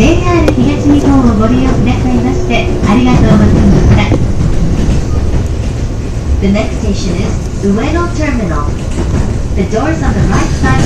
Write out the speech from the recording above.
JR 東日本をご利用くださいましてありがとうございました The next station is Ueno Terminal. The doors on the right side.